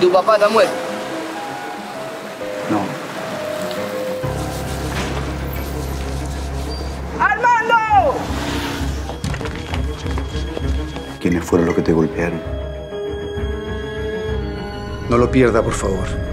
¿Tu papá está muerto? No. ¡Armando! ¿Quiénes fueron los que te golpearon? No lo pierda, por favor.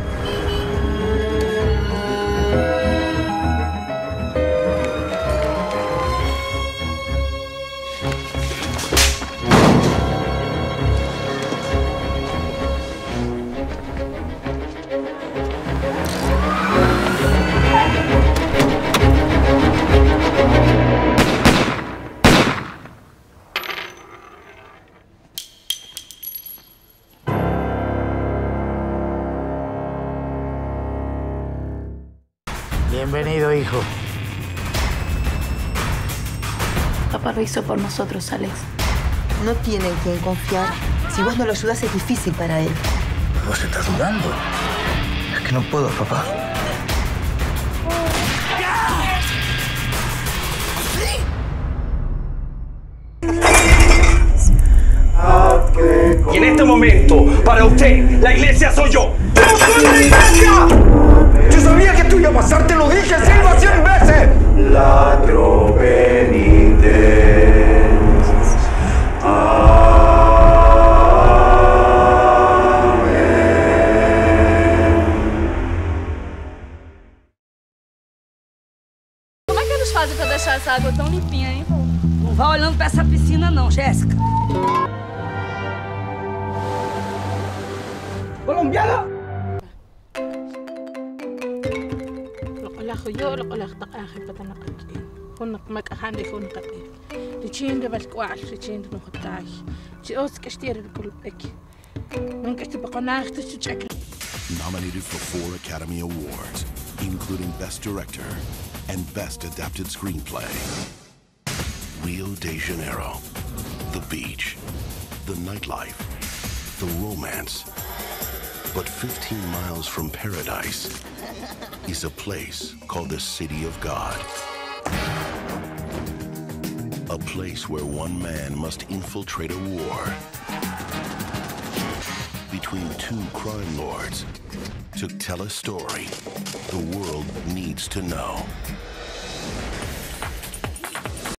Bienvenido, hijo. Papá lo hizo por nosotros, Alex. No tiene en quien confiar. Si vos no lo ayudas es difícil para él. ¿Vos estás dudando? Es que no puedo, papá. Y en este momento, para usted, la iglesia soy yo. la iglesia! Yo sabía que tú ibas a pasar, vocês fazem pra deixar essa água tão limpinha, hein, Não vá olhando pra essa piscina, não, Jéssica. Colombiana! كونك Nominated for four Academy Awards, including Best Director, and Best Adapted Screenplay. Rio de Janeiro, the beach, the nightlife, the romance. But 15 miles from paradise is a place called the City of God. A place where one man must infiltrate a war between two crime lords to tell a story the world needs to know.